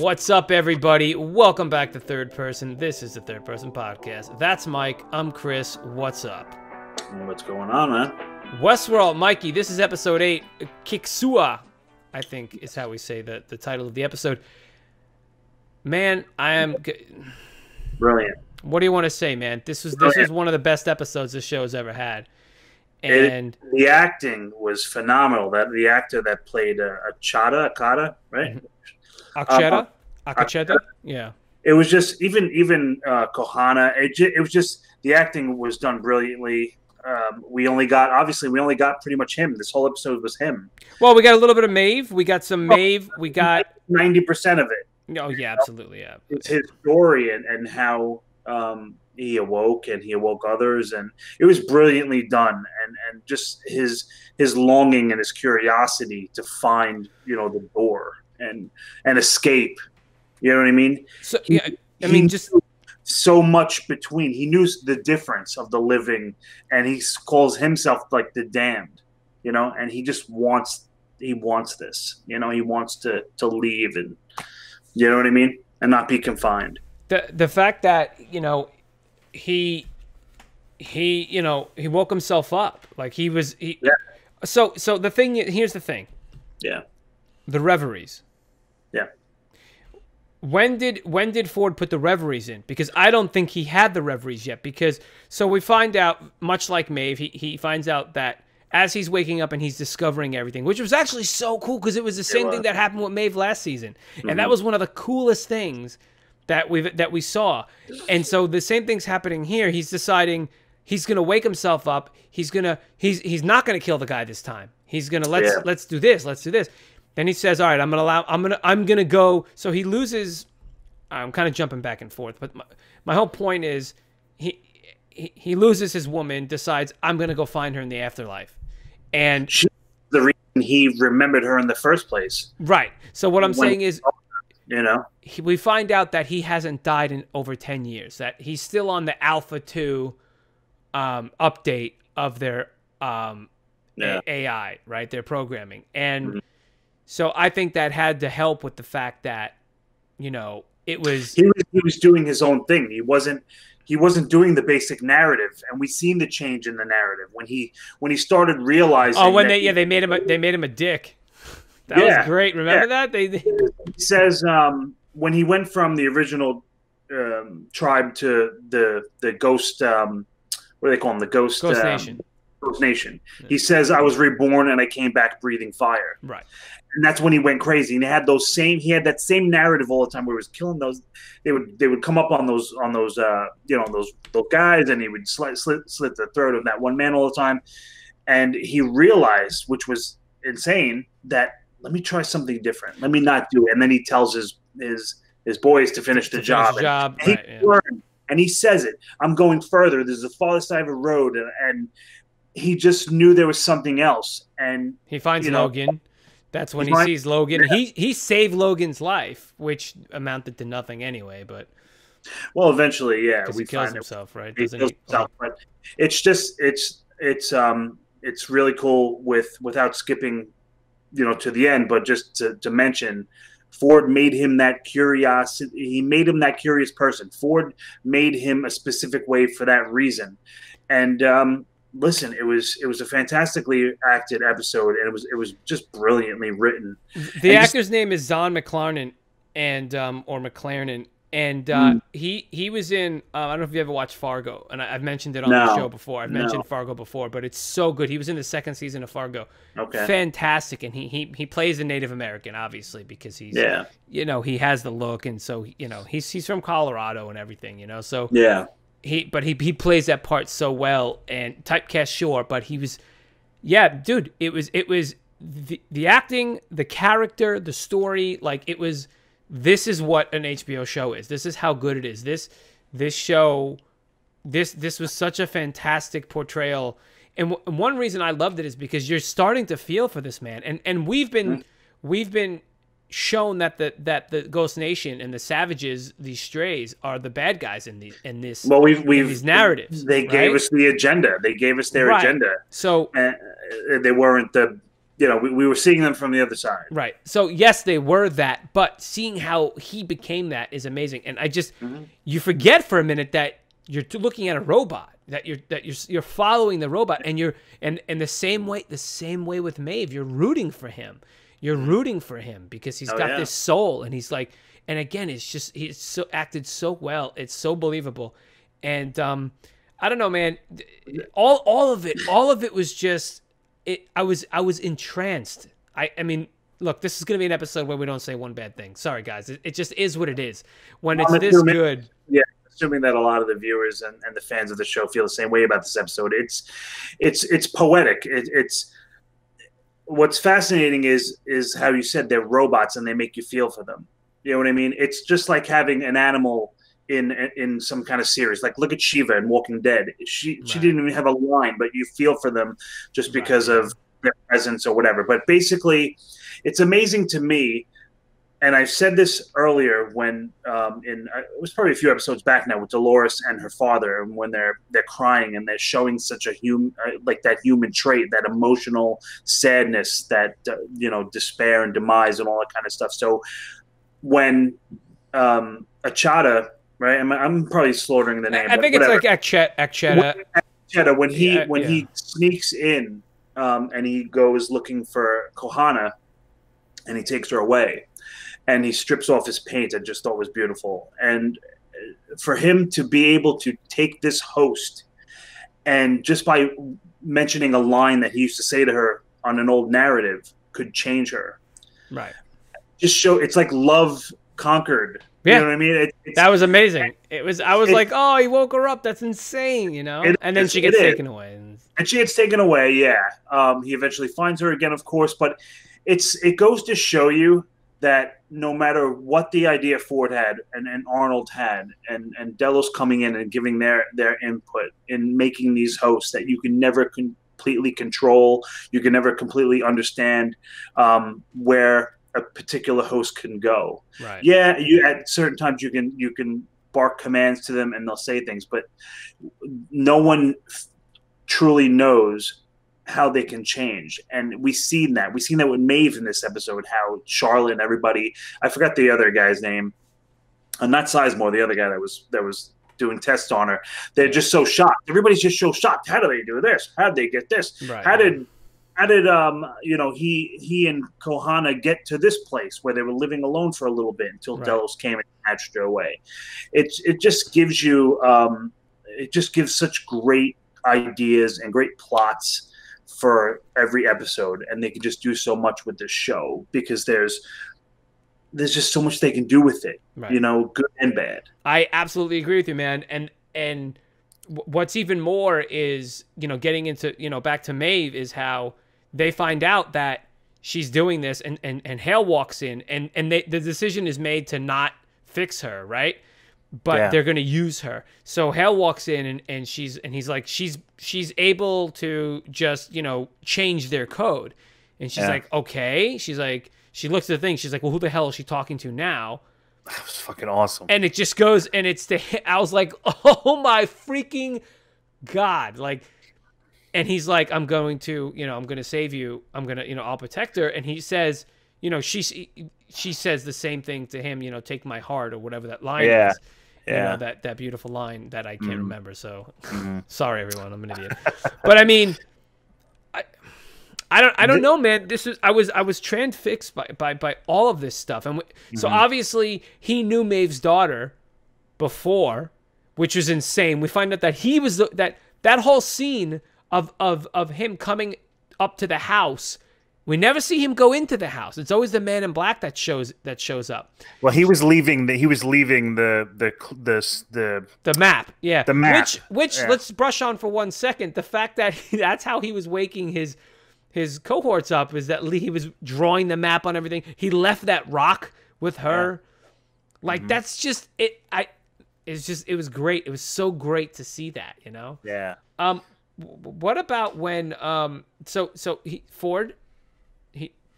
What's up, everybody? Welcome back to Third Person. This is the Third Person Podcast. That's Mike. I'm Chris. What's up? What's going on, man? Westworld, Mikey. This is episode eight. Kiksuya, I think is how we say the the title of the episode. Man, I am. Brilliant. What do you want to say, man? This was this was one of the best episodes this show's ever had, It- and The acting was phenomenal. That the actor that played uh, Achata, Akata, right? Aksheta, uh, Akacheta, yeah. It was just even even uh, Kohana. It, ju- it was just the acting was done brilliantly. Um, we only got obviously we only got pretty much him. This whole episode was him. Well, we got a little bit of Maeve. We got some Maeve. We got. Ninety percent of it. Oh yeah, absolutely, yeah. It's his story and and how um, he awoke and he awoke others, and it was brilliantly done. And and just his his longing and his curiosity to find you know the door and and escape. You know what I mean? So yeah, I He mean, just so much between. He knew the difference of the living, and he calls himself like the damned. You know, and he just wants he wants this. You know, he wants to to leave and you know what I mean, and not be confined. the the fact that you know he he you know he woke himself up like he was he Yeah. so so the thing here's the thing Yeah. the reveries Yeah. When did when did ford put the reveries in? Because i don't think he had the reveries yet because so we find out much like Maeve he, he finds out that as he's waking up and he's discovering everything which was actually so cool because it was the same thing that happened with Maeve last season. And that mm-hmm. was one of the coolest things that we that we saw. And so the same thing's happening here. He's deciding he's gonna wake himself up. He's gonna he's he's not gonna kill the guy this time. He's gonna let's Yeah. let's do this let's do this then he says all right i'm gonna allow i'm gonna i'm gonna go so he loses i'm kind of jumping back and forth but my, my whole point is he, he he loses his woman decides i'm gonna go find her in the afterlife and She, the reason he remembered her in the first place. right so what i'm When- saying is You know. he, we find out that he hasn't died in over 10 years that he's still on the alpha 2 um, update of their um, Yeah. A- ai right their programming and Mhm. So i think that had to help with the fact that you know it was He was he was doing his own thing. He wasn't he wasn't doing the basic narrative, and we seen the change in the narrative. When he when he started realizing. oh when they he- yeah they made him a, they made him a dick. That Yeah, was great. Remember that? They, they he says um, when he went from the original um, tribe to the the ghost um, what do they call them the ghost ghost um, nation ghost nation. He says i was reborn and i came back breathing fire. Right. And that's when he went crazy. And he had those same he had that same narrative all the time where he was killing those they would they would come up on those on those uh you know those those guys and he would slit slit, slit the throat of that one man all the time. And he realized which was insane that let me try something different. Let me not do it. And then he tells his his his boys to finish the To finish job, the job, and, he right, yeah. learned, and he says it i'm going further. There's the farthest side of a road and, and he just knew there was something else and he finds you know, logan that's when he he find- sees logan he he saved logan's life which amounted to nothing anyway but well eventually yeah because we he kills find it himself right he doesn't kills he himself. But it's just it's it's um it's really cool with without skipping, you know, to the end, but just to, to mention, Ford made him that curiosity. He made him that curious person. Ford made him a specific way for that reason. And um, listen, it was it was a fantastically acted episode, and it was it was just brilliantly written. The And just- actor's name is Zahn McLaren, and um, or McLaren, and uh, Mm. he he was in. Uh, I don't know if you ever watched Fargo, and I, I've mentioned it on No. the show before. I've No. mentioned Fargo before, but it's so good. He was in the second season of Fargo, Okay. fantastic, and he he he plays a Native American, obviously, because he's Yeah. you know he has the look, and so you know he's he's from Colorado and everything, you know, so Yeah. He but he he plays that part so well and typecast sure but he was yeah dude it was it was the, the acting the character the story like it was this is what an HBO show is. This is how good it is. This this show this this was such a fantastic portrayal. And w- one reason I loved it is because you're starting to feel for this man. And and we've been mm. we've been shown that the that the Ghost Nation and the Savages, these strays, are the bad guys in the in this Well, we've we've these narratives. They gave us the agenda. They gave us their Right. agenda. so and uh, they weren't the you know, we, we were seeing them from the other side. Right. So yes, they were that, but seeing how he became that is amazing. And I just Mm-hmm. you forget for a minute that you're looking at a robot, that you're that you're you're following the robot, and you're and and the same way the same way with Maeve, you're rooting for him. You're rooting for him because he's Oh, got yeah. this soul, and he's like, and again, it's just he's so acted so well. It's so believable, and um, I don't know, man. All all of it, all of it was just it. I was I was entranced. I I mean, look, this is gonna be an episode where we don't say one bad thing. Sorry, guys. It, it just is what it is. When it's this good, Yeah, assuming that a lot of the viewers and, and the fans of the show feel the same way about this episode. It's it's it's poetic. It, it's what's fascinating is is how you said they're robots and they make you feel for them. You know what I mean? It's just like having an animal in in some kind of series. Like look at Shiva in Walking Dead. She she didn't even have a line, but you feel for them just Right. because of their presence or whatever. But basically, it's amazing to me and I've said this earlier when um, in uh, it was probably a few episodes back now with Dolores and her father, and when they're they're crying and they're showing such a human uh, like that human trait, that emotional sadness, that uh, you know despair and demise and all that kind of stuff. So when um, Achata, right? I'm, I'm probably slaughtering the name. I but think it's whatever. like Akchet, Akcheta. Achata when he Yeah, when yeah. he sneaks in um, and he goes looking for Kohana and he takes her away and he strips off his paint I just thought was beautiful and for him to be able to take this host and just by mentioning a line that he used to say to her on an old narrative could change her Right. just show it's like love conquered Yeah. you know what I mean it, it's, That was amazing. It was. I was It- like, oh, he woke her up. That's insane, you know. It and then she gets taken away. And, and she gets taken away yeah um, he eventually finds her again of course but it's it goes to show you that no matter what the idea ford had and, and arnold had and and delos coming in and giving their their input in making these hosts that you can never completely control you can never completely understand um, where a particular host can go right. yeah you at certain times you can you can bark commands to them and they'll say things but no one f- truly knows how they can change. And we've seen that. We've seen that with Maeve in this episode how Charlotte and everybody I forgot the other guy's name uh, not Sizemore the other guy that was that was doing tests on her. They're just so shocked. Everybody's just so shocked. How do they do this? How did they get this? Right. how did how did um you know he he and Kohana get to this place where they were living alone for a little bit until Right. Delos came and snatched her away? It it just gives you um it just gives such great ideas and great plots for every episode, and they can just do so much with this show because there's there's just so much they can do with it, Right. you know, good and bad. I absolutely agree with you, man. And and what's even more is you know getting into you know back to Maeve is how they find out that she's doing this, and and and Hale walks in, and and they, the decision is made to not fix her, right? But Yeah. they're gonna use her. So Hale walks in, and and she's and he's like she's she's able to just you know change their code, and she's Yeah. like okay. She's like she looks at the thing. She's like, well, who the hell is she talking to now? That was fucking awesome. and it just goes and it's the I was like, oh my freaking god, like, and he's like, I'm going to, you know, I'm going to save you. I'm gonna, you know, I'll protect her. And he says, you know, she she says the same thing to him, you know, take my heart or whatever that line Yeah. is. You Yeah. know, that that beautiful line that I can't Mhm. remember. So Mhm. sorry everyone, I'm an idiot. but I mean. I, I don't. I don't know, man. This is. I was. I was transfixed by by by all of this stuff, and w- so Mm-hmm. obviously he knew Maeve's daughter before, which is insane. We find out that he was the, that that whole scene of of of him coming up to the house. We never see him go into the house. It's always the man in black that shows that shows up. Well, he was leaving. The, he was leaving the the the the. The map, yeah. The map, Which, which yeah. let's brush on for one second. The fact that that's how he was waking his his cohorts up is that he was drawing the map on everything. He left that rock with her. Mm-hmm. Like that's just it. I. It's just it was great. It was so great to see that. You know. Yeah. Um, what about when um so so he Ford he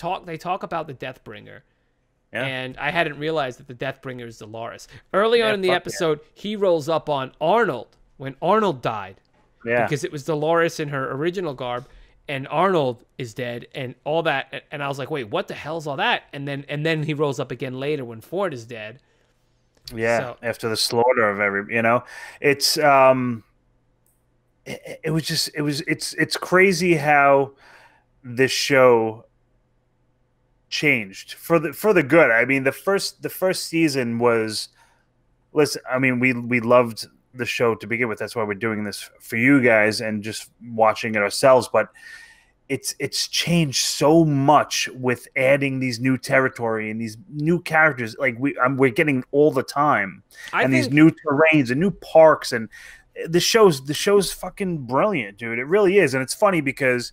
talk they talk about the Deathbringer. Yeah. And I hadn't realized that the Deathbringer is Dolores. Early on in the fuck yeah. episode, he rolls up on Arnold when Arnold died Yeah. because it was Dolores in her original garb, and Arnold is dead and all that and I was like, "Wait, what the hell's all that?" And then and then he rolls up again later when Ford is dead. Yeah, So- after the slaughter of every, you know, it's um, it, it was just it was it's it's crazy how this show changed for the for the good. I mean, the first the first season was, listen, I mean, we we loved the show to begin with. That's why we're doing this for you guys and just watching it ourselves. But it's it's changed so much with adding these new territory and these new characters. Like we, um, we're getting all the time I and think these new terrains and new parks and the show's the show's fucking brilliant, dude. It really is, and it's funny because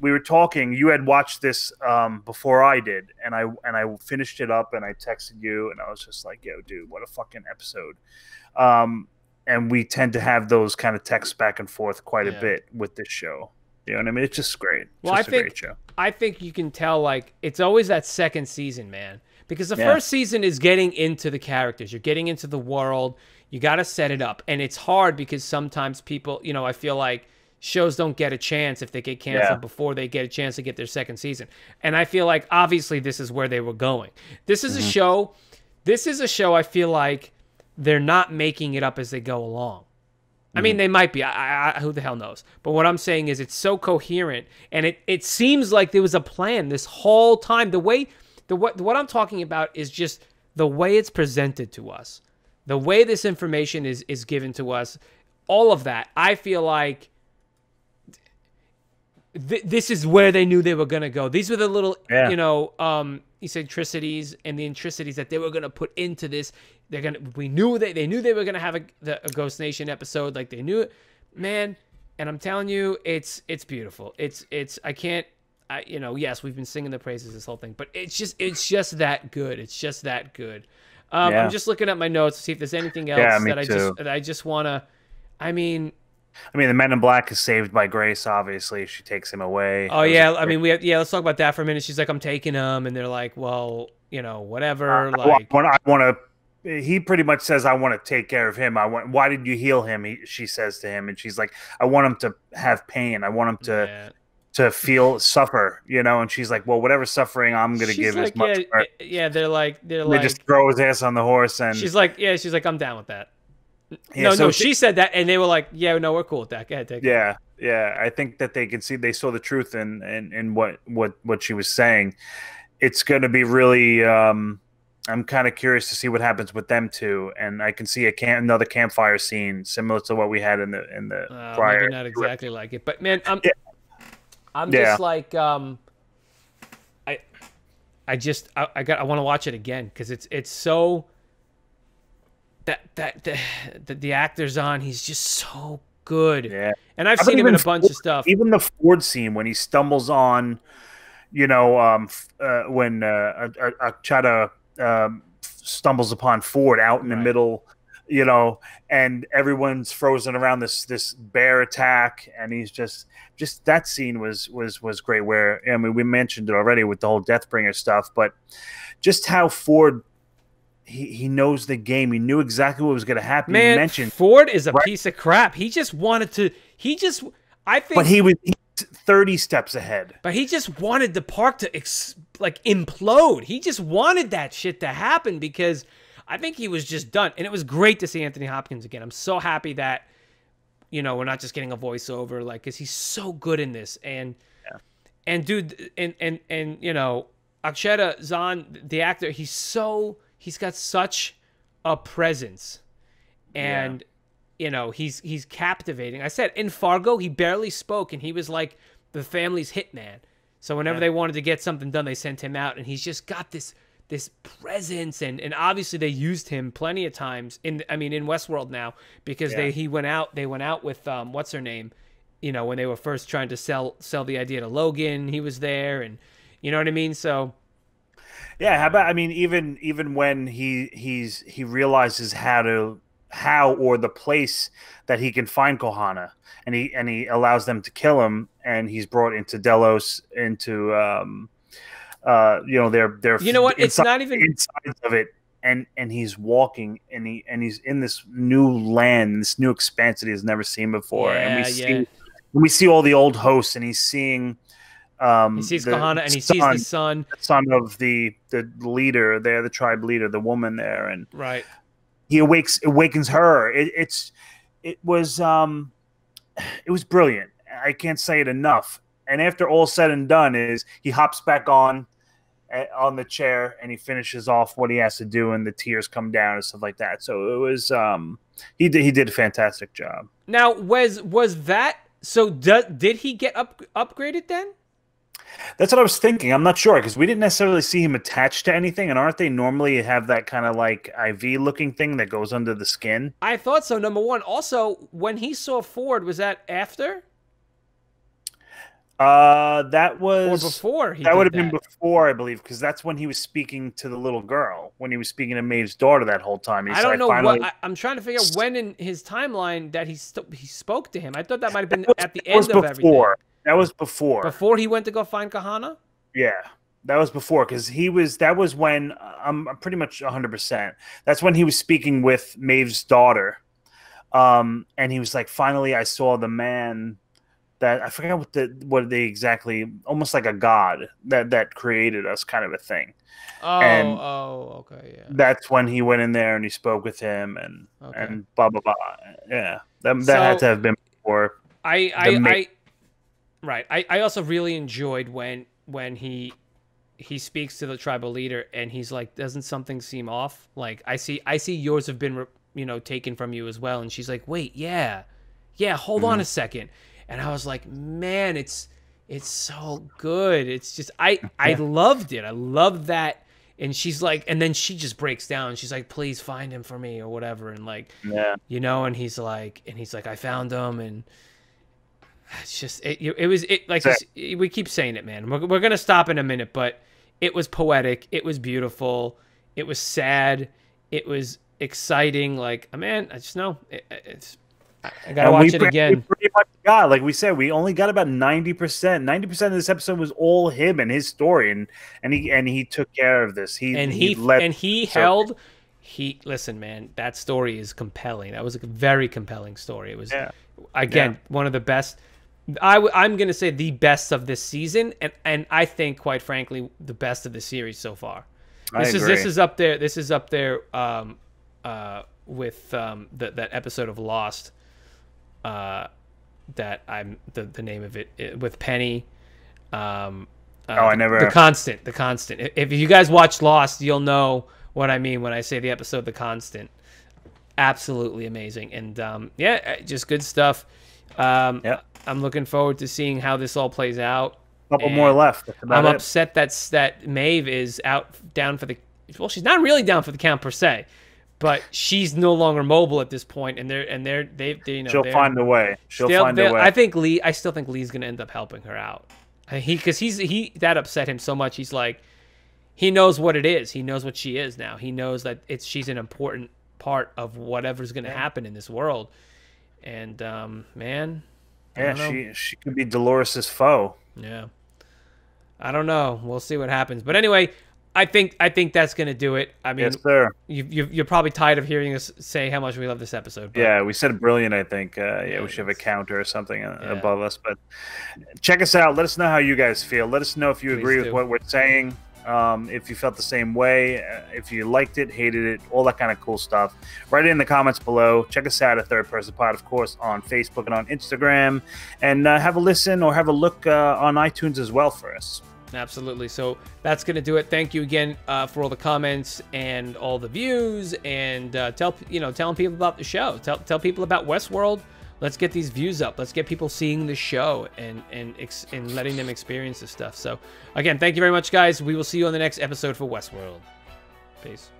we were talking. You had watched this um, before I did, and I and I finished it up, and I texted you, and I was just like, "Yo, dude, what a fucking episode!" Um, and we tend to have those kind of texts back and forth quite Yeah. a bit with this show. You know what I mean? It's just great. It's Well, I just a think- great show. I think you can tell like it's always that second season, man. Because the Yeah. first season is getting into the characters. You're getting into the world. You got to set it up. And it's hard because sometimes people, you know, I feel like shows don't get a chance if they get canceled Yeah. before they get a chance to get their second season. And I feel like obviously this is where they were going. This is a mm-hmm. show this is a show I feel like they're not making it up as they go along. I mean, mm-hmm. they might be. I, I, who the hell knows? But what I'm saying is, it's so coherent, and it, it seems like there was a plan this whole time. The way, the what what I'm talking about is just the way it's presented to us, the way this information is is given to us, all of that. I feel like th- this is where they knew they were gonna go. These were the little, Yeah. you know, um, eccentricities and the intricities that they were gonna put into this. They're gonna. We knew they they knew they were gonna have a, the, a Ghost Nation episode. Like they knew it, man. And I'm telling you, it's it's beautiful. It's it's I can't. I, you know, yes, we've been singing the praises this whole thing, but it's just it's just that good. It's just that good. Um, Yeah. I'm just looking at my notes to see if there's anything else Yeah, that I just too. that I just wanna. I mean, I mean, the Man in Black is saved by Grace. Obviously, she takes him away. Oh yeah, I mean we have, yeah. Let's talk about that for a minute. She's like, I'm taking him, and they're like, well, you know, whatever. Uh, I like, want, I want to. He pretty much says, "I want to take care of him. I want. Why did you heal him?" He, she says to him, and she's like, "I want him to have pain. I want him to yeah. to feel suffer." You know, and she's like, "Well, whatever suffering I'm going to She's give like, as much." yeah, yeah. They're like, they're They like, just throw his ass on the horse, and she's like, yeah. She's like, I'm down with that. Yeah, no, so no. she- She said that, and they were like, yeah, no, we're cool with that. Go ahead, take it. yeah, yeah. I think that they can see they saw the truth in in, in what what what she was saying. It's going to be really. um I'm kind of curious to see what happens with them too, and I can see a camp, another campfire scene similar to what we had in the in the Uh, prior. maybe not exactly like it, but man, I'm, Yeah. I'm Yeah. just like, um, I, I just, I, I got, I want to watch it again because it's, it's so. That that the, the the actor's on, he's just so good. Yeah. And I've about seen him in a bunch of stuff. even the Ford scene when he stumbles on, you know, um, uh, when uh, Achata um, stumbles upon Ford out in the middle, you know, and everyone's frozen around this this bear attack, and he's just just that scene was was was great. Where I mean, we mentioned it already with the whole Deathbringer stuff, but just how Ford. He, he knows the game. He knew exactly what was going to happen. he Man, mentioned, Ford is a Right. piece of crap. He just wanted to. He just. I think. but he was thirty steps ahead. But he just wanted the park to ex- like implode. He just wanted that shit to happen because I think he was just done. And it was great to see Anthony Hopkins again. I'm so happy that you know we're not just getting a voiceover, like, because he's so good in this. And and dude, and and and you know, Aksheta Zahn, the actor, he's so he's got such a presence, and you know he's he's captivating. I said in Fargo, he barely spoke, and he was like the family's hitman. So whenever Yeah. they wanted to get something done, they sent him out, and he's just got this this presence, and and obviously they used him plenty of times in I mean in Westworld now because Yeah. they he went out they went out with um what's her name, you know when they were first trying to sell sell the idea to Logan, he was there, and you know what I mean. So Yeah, how about I mean even even when he he's he realizes how to how or the place that he can find Kohana and he and he allows them to kill him and he's brought into Delos into um uh you know their their you know what? It's not even insides of it and and he's walking and he and he's in this new land this new expanse that he's never seen before and we Yeah, see yeah. we see all the old hosts, and he's seeing. Um, He sees Kohana and he sees son- the son. son of the the leader there, the tribe leader, the woman there, and Right. he awakes awakens her. It, it's it was um it was brilliant. I can't say it enough. And after all said and done, is he hops back on eh, on the chair and he finishes off what he has to do, and the tears come down and stuff like that. So it was um he did he did a fantastic job. Now, was was that so? Do, did he get up upgraded then? That's what I was thinking. I'm not sure because we didn't necessarily see him attached to anything, and aren't they normally have that kind of like IV looking thing that goes under the skin? I thought so. Number one. Also, when he saw Ford, was that after Uh, that or was before? He that would have been before, I believe, because that's when he was speaking to the little girl when he was speaking to Maeve's daughter that whole time. He's I don't know finally, what. I, I'm trying to figure out when in his timeline that he st- he spoke to him. I thought that might have been was- at the end of everything. That was before. Before he went to go find Kohana. Yeah, that was before because he was. That was when I'm I'm pretty much 100. percent That's when he was speaking with Maeve's daughter, um, and he was like, "Finally, I saw the man that I forget what the what they exactly almost like a god that that created us, kind of a thing." Oh, And- oh, okay, yeah. That's when he went in there and he spoke with him and Okay. and blah blah blah. Yeah, that that had to have been before. I I, I right. I, I also really enjoyed when when he he speaks to the tribal leader and he's like, "Doesn't something seem off? Like I see I see yours have been you know taken from you as well." And she's like, "Wait, yeah, yeah. Hold Mm-hmm. on a second. And I was like, "Man, it's it's so good. It's just I I loved it. I loved that." And she's like, and then she just breaks down. She's like, "Please find him for me," or whatever. And like, Yeah, you know and he's like and he's like i found him and it's just it, it was it like we keep saying it man we're, we're gonna stop in a minute but it was poetic it was beautiful it was sad it was exciting like uh, man i just know it, it's i gotta And watch we it again We pretty much got, like we said, we only got about ninety percent. Ninety percent of this episode was all him and his story, and and he and he took care of this. He and he, led. and he so- held he listen man that story is compelling that was a very compelling story it was Yeah. again one of the best I w- i'm gonna say the best of this season and and i think quite frankly the best of the series so far. I this is agree. this is up there this is up there um uh with um the, that episode of lost uh that i'm the, the name of it, it with penny um uh, Oh, I never- the constant the constant. If you guys watch lost you'll know what i mean when i say the episode the constant. Absolutely amazing and um yeah just good stuff um Yeah. i'm looking forward to seeing how this all plays out A couple and more left. I'm it. upset that's that Maeve is out down for the well, she's not really down for the count per se, but she's no longer mobile at this point, and they're and they're they, they you know She'll find a way. She'll they'll- find a way. I think Lee. I still think Lee's gonna end up helping her out. He because he's he that upset him so much. He's like, he knows what it is. He knows what she is now. He knows that it's she's an important part of whatever's gonna happen in this world. And um, man, yeah, she she could be Dolores's foe. Yeah. I don't know. We'll see what happens. But anyway, I think I think that's gonna do it. I mean, yes, sir. you, you, you're probably tired of hearing us say how much we love this episode. But Yeah, we said brilliant. I think. Uh, yeah, Yeah, we should have a counter or something uh, Yeah. above us. But check us out. Let us know how you guys feel. Let us know if you Please agree do. with what we're saying. Um, if you felt the same way, uh, if you liked it, hated it, all that kind of cool stuff. Write it in the comments below. Check us out at Third Person Pod, of course, on Facebook and on Instagram, and uh, have a listen or have a look uh, on iTunes as well for us. Absolutely. So that's going to do it. Thank you again uh, for all the comments and all the views, and uh, tell you know telling people about the show. Tell tell people about Westworld. Let's get these views up. Let's get people seeing the show and and and letting them experience this stuff. So again, thank you very much, guys. We will see you on the next episode for Westworld. Peace.